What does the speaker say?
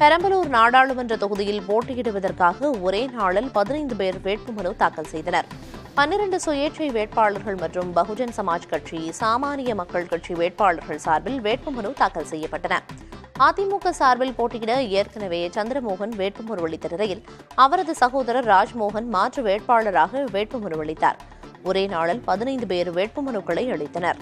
பெரம்பலூர் நாடாளுமன்ற தொகுதியில் போட்டியிடுவதற்காக ஒரே நாளில் பதினைந்து பேர் வேட்புமனு தாக்கல் செய்தனர். பன்னிரண்டு சுயேட்சை வேட்பாளர்கள் மற்றும் பகுஜன் சமாஜ் கட்சி சாமானிய மக்கள் கட்சி வேட்பாளர்கள் சார்பில் வேட்புமனு தாக்கல் செய்யப்பட்டன. அதிமுக சார்பில் போட்டியிட ஏற்கனவே சந்திரமோகன் வேட்புமனு அளித்த நிலையில் அவரது சகோதரர் ராஜ்மோகன் மாற்று வேட்பாளராக வேட்புமனு அளித்தார். ஒரே நாளில் பதினைந்து பேர் வேட்புமனுக்களை அளித்தனர்.